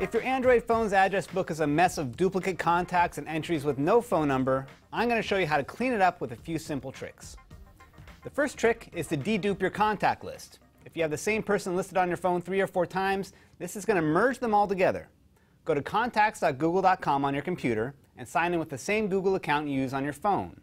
If your Android phone's address book is a mess of duplicate contacts and entries with no phone number, I'm going to show you how to clean it up with a few simple tricks. The first trick is to dedupe your contact list. If you have the same person listed on your phone three or four times, this is going to merge them all together. Go to contacts.google.com on your computer and sign in with the same Google account you use on your phone.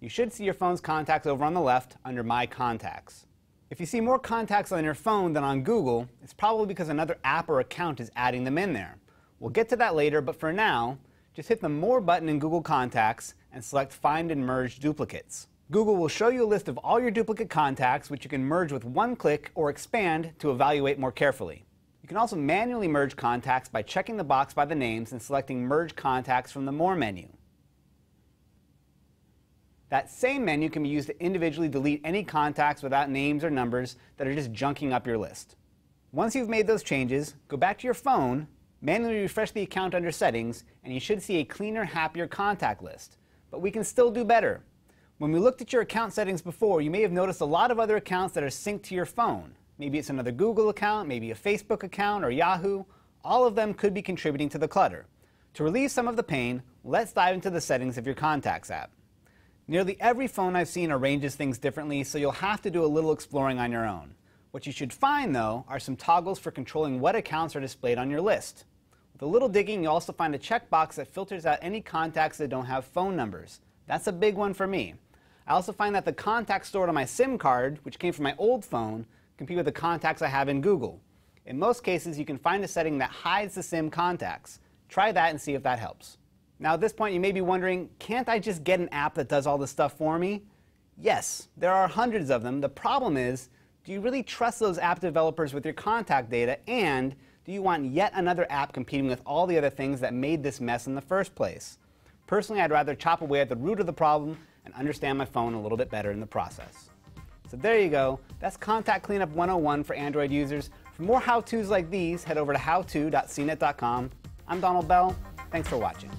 You should see your phone's contacts over on the left under My Contacts. If you see more contacts on your phone than on Google, it's probably because another app or account is adding them in there. We'll get to that later, but for now, just hit the More button in Google Contacts and select Find and Merge Duplicates. Google will show you a list of all your duplicate contacts, which you can merge with one click or expand to evaluate more carefully. You can also manually merge contacts by checking the box by the names and selecting Merge Contacts from the More menu. That same menu can be used to individually delete any contacts without names or numbers that are just junking up your list. Once you've made those changes, go back to your phone, manually refresh the account under Settings, and you should see a cleaner, happier contact list. But we can still do better. When we looked at your account settings before, you may have noticed a lot of other accounts that are synced to your phone. Maybe it's another Google account, maybe a Facebook account, or Yahoo. All of them could be contributing to the clutter. To relieve some of the pain, let's dive into the settings of your Contacts app. Nearly every phone I've seen arranges things differently, so you'll have to do a little exploring on your own. What you should find, though, are some toggles for controlling what accounts are displayed on your list. With a little digging, you'll also find a checkbox that filters out any contacts that don't have phone numbers. That's a big one for me. I also find that the contacts stored on my SIM card, which came from my old phone, compete with the contacts I have in Google. In most cases, you can find a setting that hides the SIM contacts. Try that and see if that helps. Now at this point you may be wondering, can't I just get an app that does all this stuff for me? Yes, there are hundreds of them. The problem is, do you really trust those app developers with your contact data and do you want yet another app competing with all the other things that made this mess in the first place? Personally, I'd rather chop away at the root of the problem and understand my phone a little bit better in the process. So there you go. That's Contact Cleanup 101 for Android users. For more how-tos like these, head over to howto.cnet.com. I'm Donald Bell. Thanks for watching.